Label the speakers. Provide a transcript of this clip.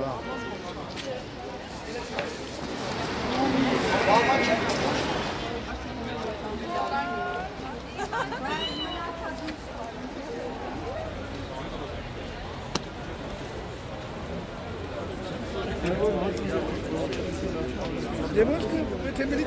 Speaker 1: Bravo. Det er måske, det